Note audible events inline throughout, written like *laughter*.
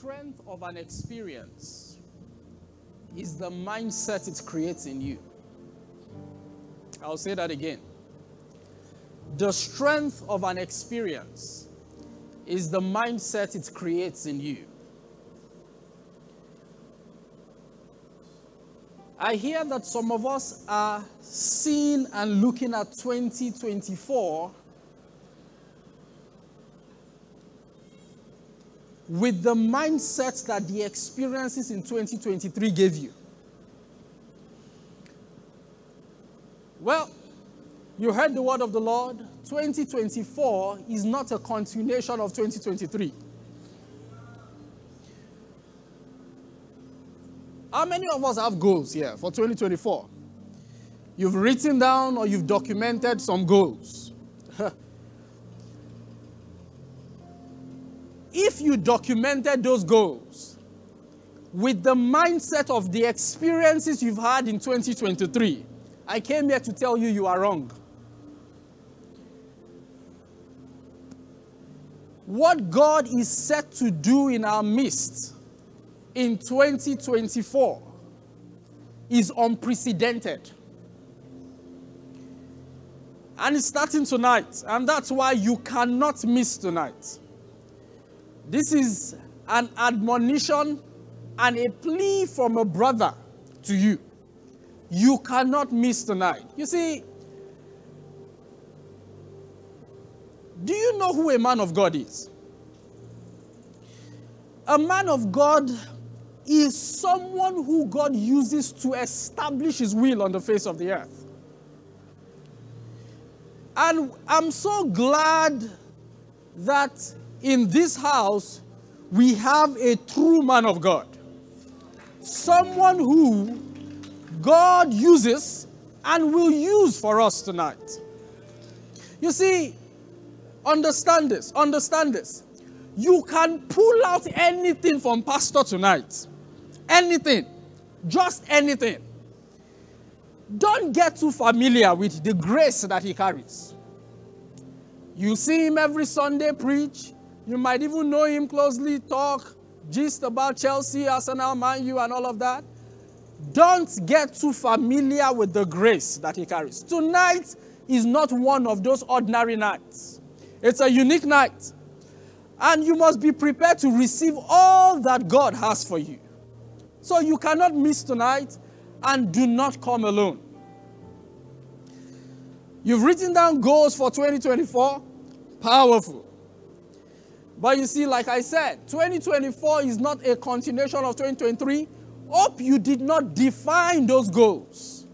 strength of an experience is the mindset it creates in you. I'll say that again. The strength of an experience is the mindset it creates in you. I hear that some of us are seeing and looking at 2024 with the mindset that the experiences in 2023 gave you. Well, you heard the word of the Lord. 2024 is not a continuation of 2023. How many of us have goals here for 2024? You've written down or you've documented some goals. You documented those goals with the mindset of the experiences you've had in 2023, I came here to tell you you are wrong. What God is set to do in our midst in 2024 is unprecedented. And it's starting tonight, and that's why you cannot miss tonight. This is an admonition and a plea from a brother to you. You cannot miss tonight. You see, do you know who a man of God is? A man of God is someone who God uses to establish his will on the face of the earth. And I'm so glad that in this house we have a true man of God. Someone who God uses and will use for us tonight. You see, understand this, understand this. You can pull out anything from Pastor tonight. Anything. Just anything. Don't get too familiar with the grace that he carries. You see him every Sunday preach. You might even know him closely, talk, gist about Chelsea, Arsenal, Man U, and all of that. Don't get too familiar with the grace that he carries. Tonight is not one of those ordinary nights. It's a unique night. And you must be prepared to receive all that God has for you. So you cannot miss tonight and do not come alone. You've written down goals for 2024. Powerful. But you see, like I said, 2024 is not a continuation of 2023. Hope you did not define those goals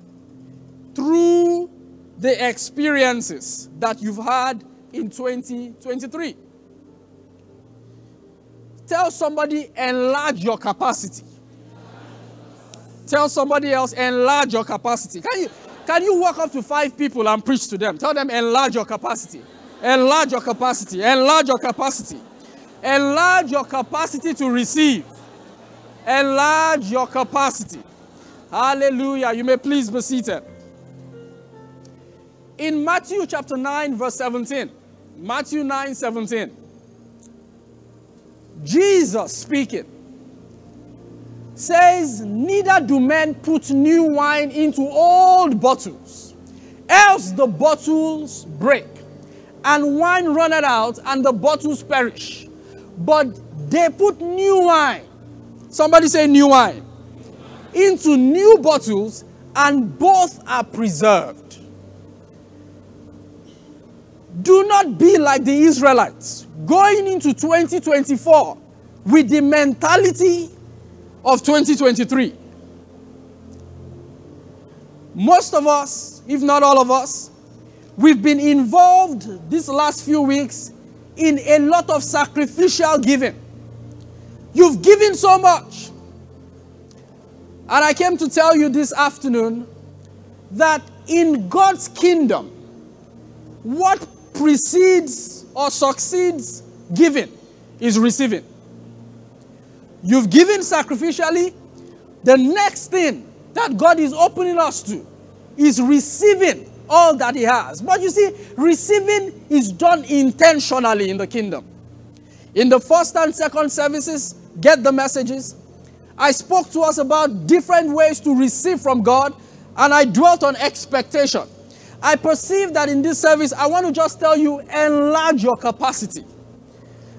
through the experiences that you've had in 2023. Tell somebody, enlarge your capacity. Tell somebody else, enlarge your capacity. Can you, can you walk up to five people and preach to them? Tell them, enlarge your capacity. Enlarge your capacity. Enlarge your capacity. Enlarge your capacity to receive. Enlarge your capacity. Hallelujah. You may please be seated. In Matthew chapter 9, verse 17, Matthew 9, 17, Jesus speaking says, Neither do men put new wine into old bottles, else the bottles break, and wine runneth out, and the bottles perish. But they put new wine, somebody say new wine, into new bottles, and both are preserved. Do not be like the Israelites going into 2024 with the mentality of 2023. Most of us, if not all of us, we've been involved these last few weeks in a lot of sacrificial giving. You've given so much. And I came to tell you this afternoon that in God's kingdom, what precedes or succeeds giving is receiving. You've given sacrificially. The next thing that God is opening us to is receiving all that He has. But you see, receiving is done intentionally in the kingdom. In the first and second services, get the messages. I spoke to us about different ways to receive from God, and I dwelt on expectation. I perceive that in this service, I want to just tell you enlarge your capacity.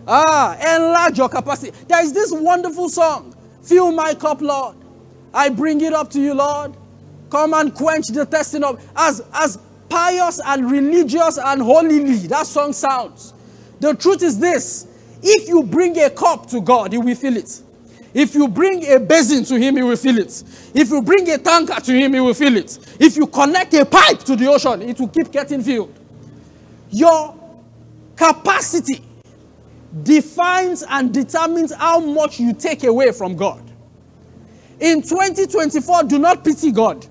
Ah, enlarge your capacity. There is this wonderful song, Fill My Cup, Lord. I bring it up to you, Lord. Come and quench the testing of as as pious and religious and holily that song sounds. The truth is this: if you bring a cup to God, He will fill it. If you bring a basin to Him, He will fill it. If you bring a tanker to Him, He will fill it. If you connect a pipe to the ocean, it will keep getting filled. Your capacity defines and determines how much you take away from God. In 2024, do not pity God.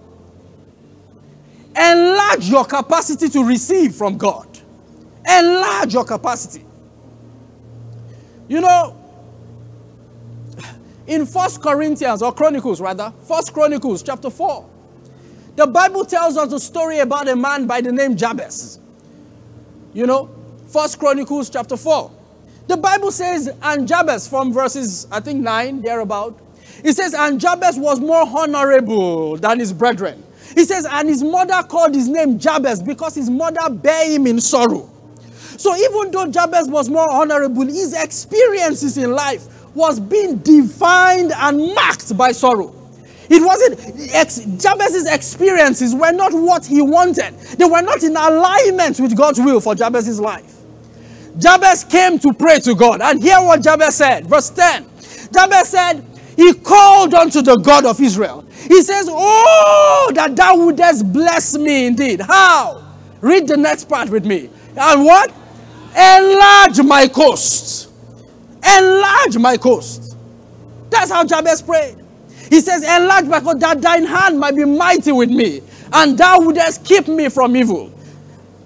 Enlarge your capacity to receive from God. Enlarge your capacity. You know, in First Corinthians, or Chronicles rather, First Chronicles chapter 4, the Bible tells us a story about a man by the name Jabez. You know, First Chronicles chapter 4. The Bible says, and Jabez from verses, I think 9, thereabout. It says, and Jabez was more honorable than his brethren. He says, and his mother called his name Jabez because his mother bare him in sorrow. So even though Jabez was more honorable, his experiences in life was being defined and marked by sorrow. It wasn't, ex, Jabez's experiences were not what he wanted. They were not in alignment with God's will for Jabez's life. Jabez came to pray to God. And hear what Jabez said. Verse 10. Jabez said, He called unto the God of Israel. He says, Oh, that thou wouldest bless me indeed. How? Read the next part with me. And what? Enlarge my coast. Enlarge my coast. That's how Jabez prayed. He says, Enlarge my coast, that thine hand might be mighty with me, and thou wouldest keep me from evil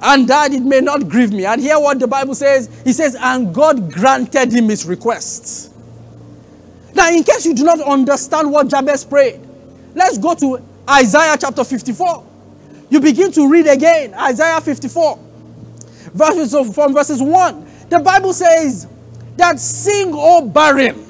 and that it may not grieve me. And hear what the Bible says. He says, and God granted him his requests. Now, in case you do not understand what Jabez prayed, let's go to Isaiah chapter 54. You begin to read again, Isaiah 54, verses from verses 1. The Bible says that sing, O barren.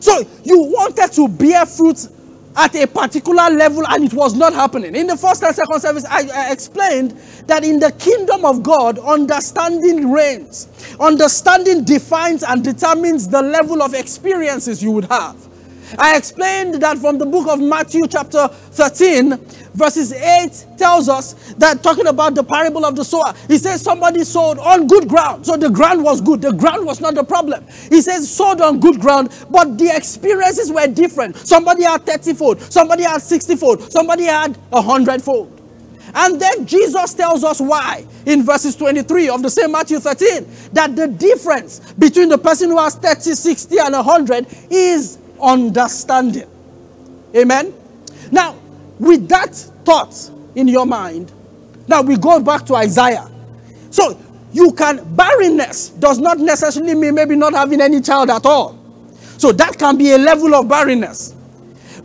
So you wanted to bear fruit at a particular level and it was not happening. In the first and second service, I, I, explained that in the kingdom of God, understanding reigns. Understanding defines and determines the level of experiences you would have. I explained that from the book of Matthew, chapter 13, verses 8 tells us that talking about the parable of the sower, he says somebody sowed on good ground. So the ground was good. The ground was not the problem. He says sowed on good ground, but the experiences were different. Somebody had 30 fold, somebody had 60 fold, somebody had 100 fold. And then Jesus tells us why in verses 23 of the same Matthew 13 that the difference between the person who has 30, 60, and 100 is understanding. Amen. Now, with that thought in your mind, now we go back to Isaiah. So you can, barrenness does not necessarily mean maybe not having any child at all. So that can be a level of barrenness.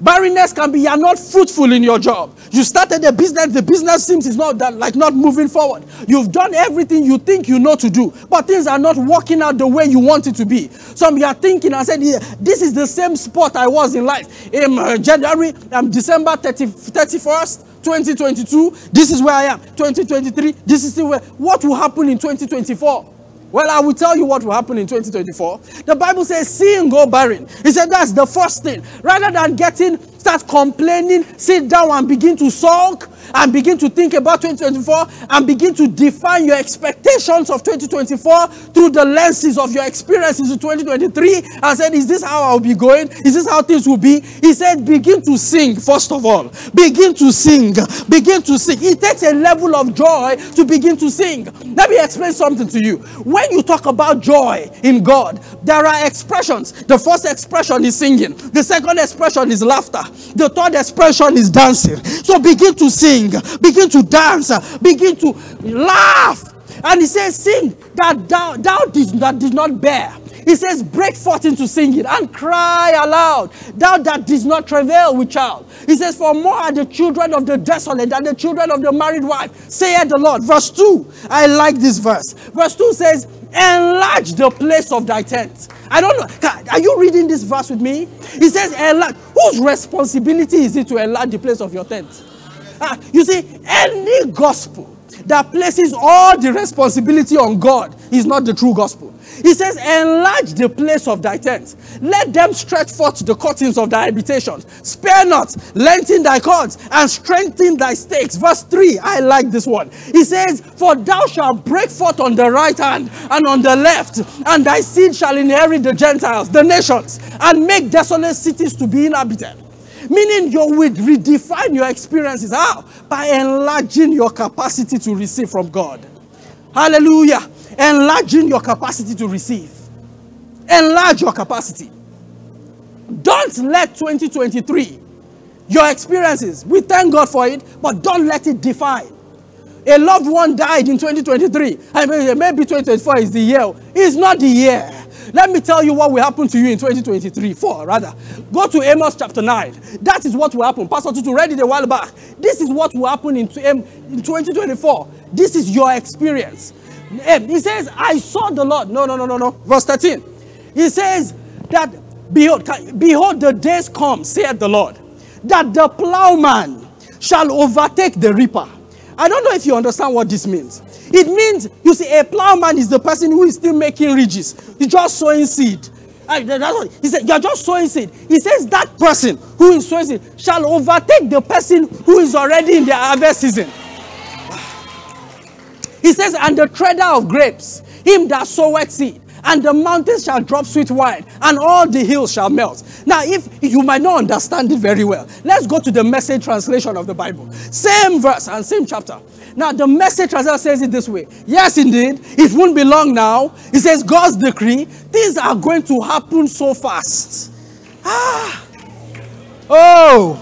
Barrenness can be you are not fruitful in your job. You started a business, the business seems is not that like not moving forward. You've done everything you think you know to do, but things are not working out the way you want it to be. Some you are thinking and said, yeah, this is the same spot I was in life. In uh, January, um, December 30, 31st, 2022, this is where I am. 2023, this is where. What will happen in 2024? Well, I will tell you what will happen in 2024. The Bible says, see and go barren. He said that's the first thing. Rather than getting, start complaining, sit down and begin to sulk and begin to think about 2024 and begin to define your expectations of 2024 through the lenses of your experiences in 2023 and said, Is this how I'll be going? Is this how things will be? He said, Begin to sing, first of all. Begin to sing. Begin to sing. It takes a level of joy to begin to sing. Let me explain something to you. When you talk about joy in God, there are expressions. The first expression is singing, the second expression is laughter, the third expression is dancing. So begin to sing sing, begin to dance, begin to laugh. And he says, Sing that thou, thou did, that did not bear. He says, Break forth into singing and cry aloud, thou that did not travail with child. He says, For more are the children of the desolate than the children of the married wife, saith the Lord. Verse 2, I like this verse. Verse 2 says, enlarge the place of thy tent. I don't know. Are you reading this verse with me? He says, enlarge. Whose responsibility is it to enlarge the place of your tent? Uh, *laughs* you see, any gospel that places all the responsibility on God is not the true gospel. He says, Enlarge the place of thy tent. Let them stretch forth the curtains of thy habitations. Spare not, lengthen thy cords, and strengthen thy stakes. Verse 3, I like this one. He says, For thou shalt break forth on the right hand and on the left, and thy seed shall inherit the Gentiles, the nations, and make desolate cities to be inhabited. Meaning you will redefine your experiences. How? By enlarging your capacity to receive from God. Hallelujah. Enlarging your capacity to receive. Enlarge your capacity. Don't let 2023, your experiences, we thank God for it, but don't let it define. A loved one died in 2023. I mean, maybe 2024 is the year. It's not the year. Let me tell you what will happen to you in 2023. Four, rather. Go to Amos chapter 9. That is what will happen. Pastor Tutu read it a while back. This is what will happen in, um, in 2024. This is your experience. Um, he says, I saw the Lord. No, no, no, no, no. Verse 13. He says that, behold, behold, the days come, saith the Lord, that the plowman shall overtake the reaper. I don't know if you understand what this means. It means, you see, a plowman is the person who is still making ridges. He's just sowing seed. he said, You're just sowing seed. He says that person who is sowing seed shall overtake the person who is already in the harvest season. He says, And the treader of grapes, him that soweth seed, and the mountains shall drop sweet wine, and all the hills shall melt. Now, if you might not understand it very well, let's go to the message translation of the Bible. Same verse and same chapter. Now, the message translation says it this way Yes, indeed, it won't be long now. It says, God's decree, things are going to happen so fast. Ah, oh,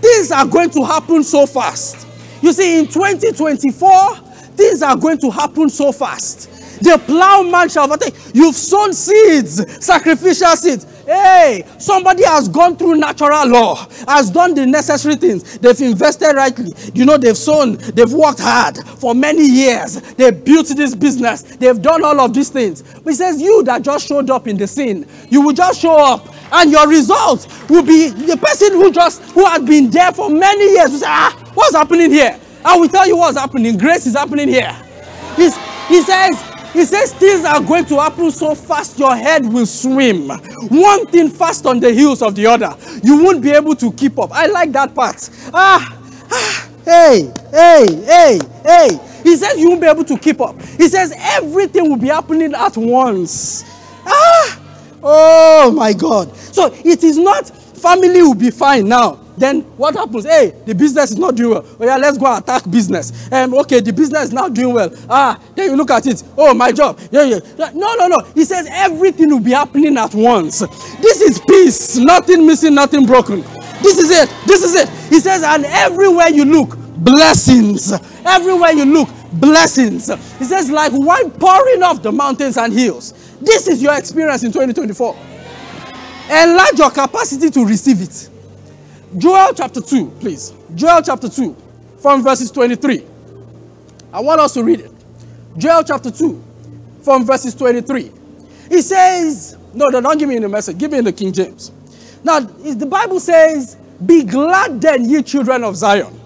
things are going to happen so fast. You see, in 2024, things are going to happen so fast. The plowman shall overtake. You've sown seeds, sacrificial seeds. Hey, somebody has gone through natural law, has done the necessary things. They've invested rightly. You know, they've sown, they've worked hard for many years. They built this business. They've done all of these things. But he says, You that just showed up in the scene, you will just show up, and your results will be the person who just who had been there for many years. Will say, Ah, what's happening here? I will tell you what's happening. Grace is happening here. He's, he says, he says things are going to happen so fast your head will swim. One thing fast on the heels of the other. You won't be able to keep up. I like that part. Ah, ah hey, hey, hey, hey. He says you won't be able to keep up. He says everything will be happening at once. Ah, oh my God. So it is not family will be fine now. Then what happens? Hey, the business is not doing well. Oh yeah, let's go attack business. Um, okay, the business is not doing well. Ah, then you look at it. Oh, my job. Yeah, yeah. No, no, no. He says everything will be happening at once. This is peace. Nothing missing, nothing broken. This is it. This is it. He says, and everywhere you look, blessings. Everywhere you look, blessings. He says, like wine pouring off the mountains and hills. This is your experience in 2024. Enlarge your capacity to receive it. Joel chapter 2, please. Joel chapter 2, from verses 23. I want us to read it. Joel chapter 2, from verses 23. He says, no, no, don't give me in the message. Give me in the King James. Now, the Bible says, Be glad then, ye children of Zion,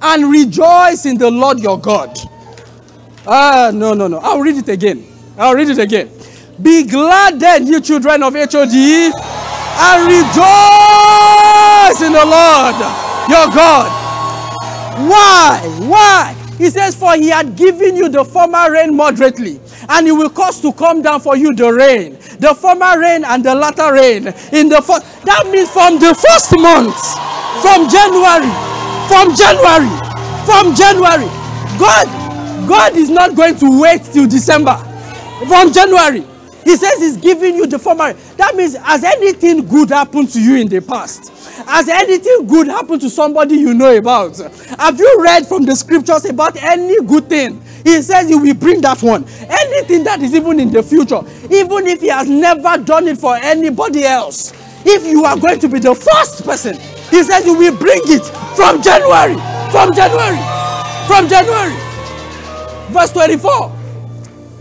and rejoice in the Lord your God. Ah, no, no, no. I'll read it again. I'll read it again. Be glad then, ye children of HOD, and rejoice in the Lord your God. Why? Why? He says, For he had given you the former rain moderately, and he will cause to come down for you the rain, the former rain and the latter rain. In the first, that means from the first month, from January, from January, from January. God, God is not going to wait till December. From January, he says he's giving you the former. That means, has anything good happened to you in the past? Has anything good happened to somebody you know about? Have you read from the scriptures about any good thing? He says he will bring that one. Anything that is even in the future, even if he has never done it for anybody else, if you are going to be the first person, he says you will bring it from January. From January. From January. Verse 24.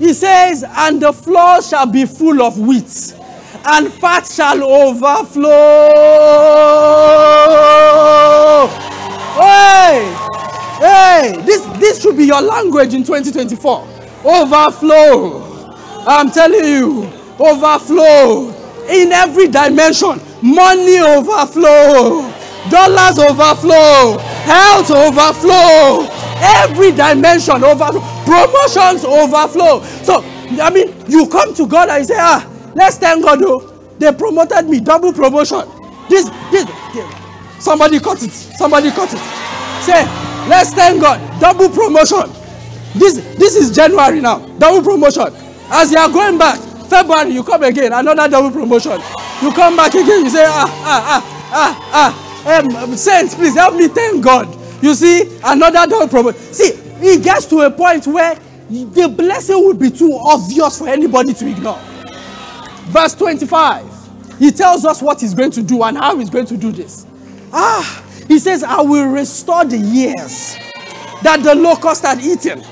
He says, and the floor shall be full of wheat, and fat shall overflow. Hey, hey, this, this should be your language in 2024. Overflow. I'm telling you, overflow in every dimension. Money overflow, dollars overflow, health overflow, every dimension overflow, promotions overflow. So, I mean, you come to God and you say, ah, let's thank God, though. They promoted me, double promotion. This, this, this. somebody cut it. Somebody cut it. Say, let's thank God, double promotion. This, this is January now, double promotion. As you are going back, February, you come again, another double promotion. You come back again, you say, ah, ah, ah, ah, ah. Um, saints, please help me thank God. You see, another double problem. See, it gets to a point where the blessing would be too obvious for anybody to ignore. Verse 25, he tells us what he's going to do and how he's going to do this. Ah, he says, I will restore the years that the locust had eaten.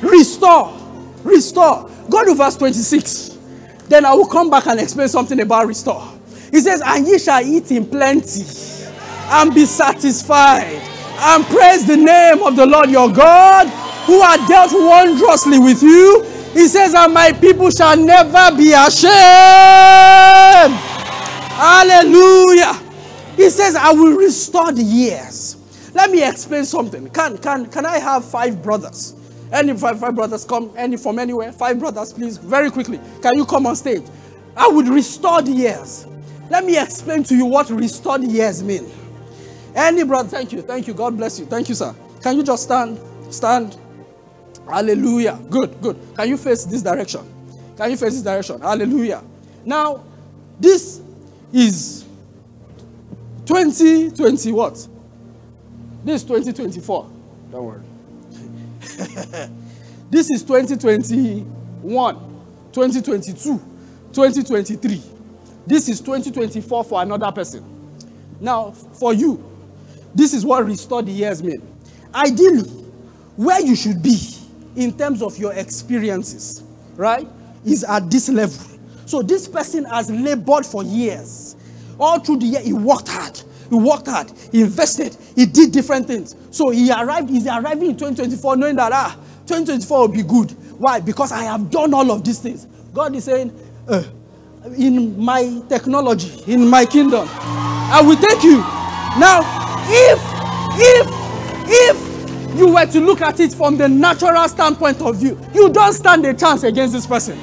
Restore, restore. Go to verse 26. Then I will come back and explain something about restore. He says, And ye shall eat in plenty and be satisfied and praise the name of the Lord your God who hath dealt wondrously with you. He says, And my people shall never be ashamed. Hallelujah. He says, I will restore the years. Let me explain something. Can, can, can I have five brothers? Any five, five brothers come any from anywhere? Five brothers, please, very quickly. Can you come on stage? I would restore the years. Let me explain to you what restore the years mean. Any brother, thank you, thank you. God bless you. Thank you, sir. Can you just stand? Stand. Hallelujah. Good, good. Can you face this direction? Can you face this direction? Hallelujah. Now, this is 2020 what? This is 2024. Don't worry. *laughs* this is 2021, 2022, 2023. This is 2024 for another person. Now, for you, this is what restore the years mean. Ideally, where you should be in terms of your experiences, right, is at this level. So this person has labored for years. All through the year, he worked hard. He worked hard. He invested. He did different things. So he arrived, he's arriving in 2024 knowing that, ah, 2024 will be good. Why? Because I have done all of these things. God is saying, uh, in my technology, in my kingdom, I will take you. Now, if, if, if you were to look at it from the natural standpoint of view, you don't stand a chance against this person.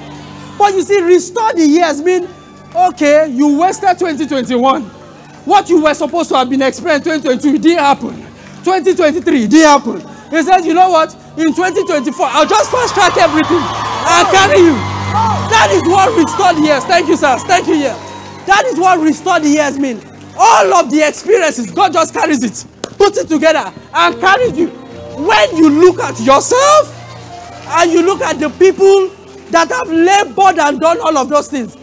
But you see, restore the years mean, okay, you wasted 2021. What you were supposed to have been experiencing 2022 didn't happen. 2023 didn't happen. He says, you know what? In 2024, I'll just fast track everything and carry you. That is what restored years. Thank you, sir. Thank you, yeah. That is what restored years mean. All of the experiences, God just carries it, puts it together, and carries you. When you look at yourself and you look at the people that have labored and done all of those things,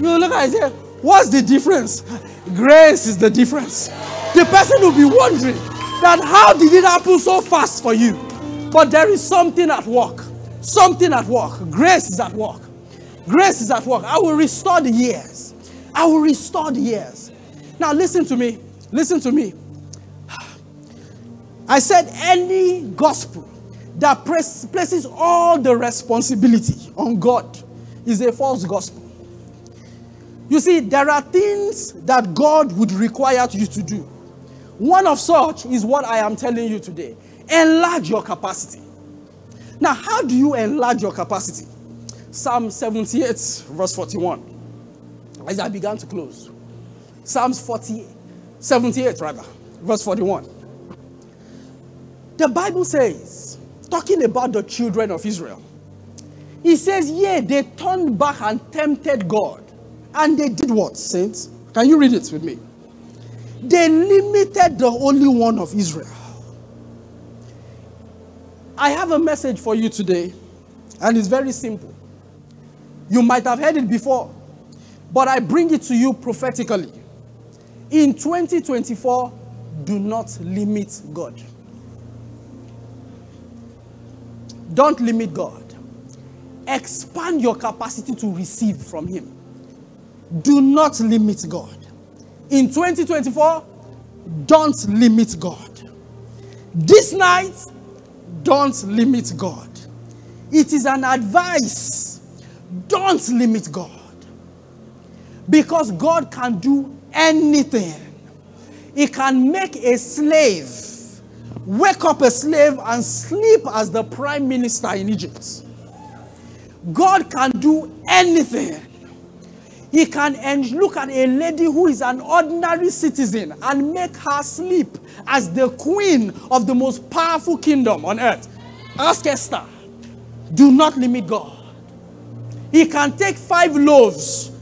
you look at it and say, What's the difference? Grace is the difference. The person will be wondering that how did it happen so fast for you? But there is something at work. Something at work. Grace is at work. Grace is at work. I will restore the years. I will restore the years. Now listen to me. Listen to me. I said any gospel that places all the responsibility on God is a false gospel. You see, there are things that God would require you to do. One of such is what I am telling you today. Enlarge your capacity. Now, how do you enlarge your capacity? Psalm 78, verse 41. As I began to close. Psalms 40, 78, rather, verse 41. The Bible says, talking about the children of Israel, he says, Yea, they turned back and tempted God and they did what, saints? Can you read it with me? They limited the Holy One of Israel. I have a message for you today, and it's very simple. You might have heard it before, but I bring it to you prophetically. In 2024, do not limit God. Don't limit God. expand your capacity to receive from Him. Do not limit God. In 2024, don't limit God. This night, don't limit God. It is an advice. Don't limit God. Because God can do anything. He can make a slave wake up a slave and sleep as the prime minister in Egypt. God can do anything. He can look at a lady who is an ordinary citizen and make her sleep as the queen of the most powerful kingdom on earth. Ask Esther. Do not limit God. He can take five loaves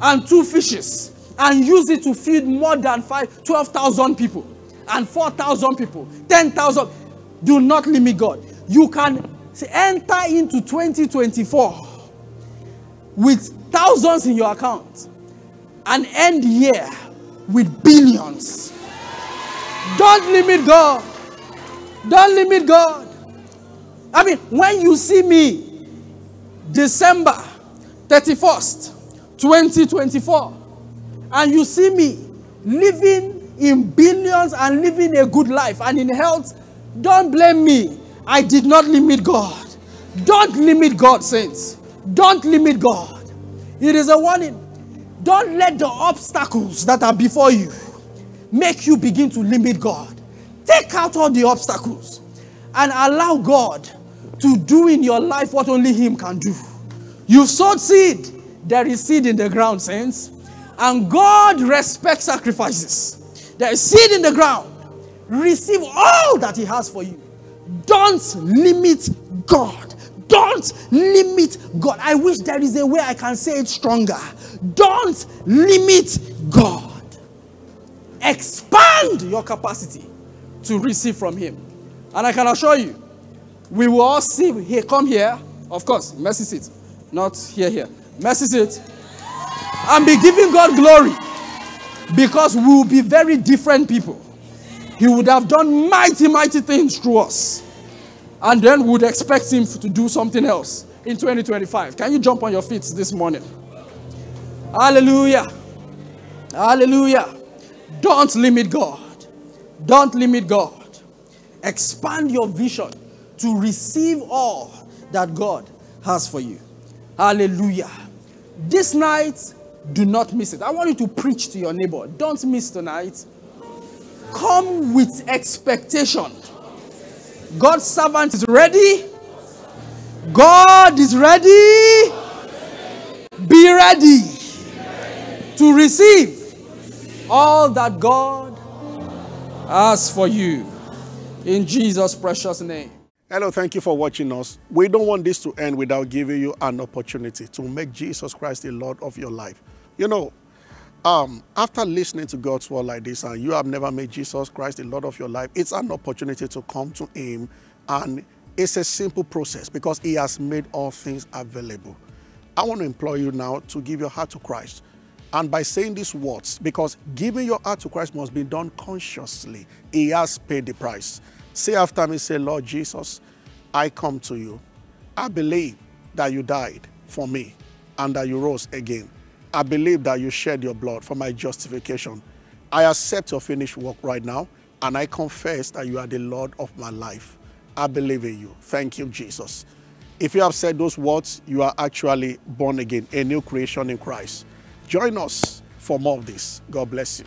and two fishes and use it to feed more than five, 12,000 people and 4,000 people, 10,000. Do not limit God. You can enter into 2024 with thousands in your account and end year with billions. Don't limit God. Don't limit God. I mean, when you see me December 31st, 2024, and you see me living in billions and living a good life and in health, don't blame me. I did not limit God. Don't limit God, saints. Don't limit God. It is a warning. Don't let the obstacles that are before you make you begin to limit God. Take out all the obstacles and allow God to do in your life what only Him can do. You've sowed seed, there is seed in the ground, saints. And God respects sacrifices. There is seed in the ground. Receive all that He has for you. Don't limit God. Don't limit God. I wish there is a way I can say it stronger. Don't limit God. Expand your capacity to receive from Him. And I can assure you, we will all see He come here, of course, mercy seat, not here, here. Mercy seat. And be giving God glory because we will be very different people. He would have done mighty, mighty things through us and then would expect him to do something else in 2025. Can you jump on your feet this morning? Hallelujah. Hallelujah. Don't limit God. Don't limit God. Expand your vision to receive all that God has for you. Hallelujah. This night, do not miss it. I want you to preach to your neighbor. Don't miss tonight. Come with expectation. God's servant is ready. God is ready. Be ready to receive all that God has for you. In Jesus' precious name. Hello, thank you for watching us. We don't want this to end without giving you an opportunity to make Jesus Christ the Lord of your life. You know, um, after listening to God's word like this and you have never made Jesus Christ the Lord of your life, it's an opportunity to come to Him and it's a simple process because He has made all things available. I want to implore you now to give your heart to Christ. And by saying these words, because giving your heart to Christ must be done consciously, He has paid the price. Say after me, say, Lord Jesus, I come to you. I believe that you died for me and that you rose again. I believe that you shed your blood for my justification. I accept your finished work right now, and I confess that you are the Lord of my life. I believe in you. Thank you, Jesus. If you have said those words, you are actually born again, a new creation in Christ. Join us for more of this. God bless you.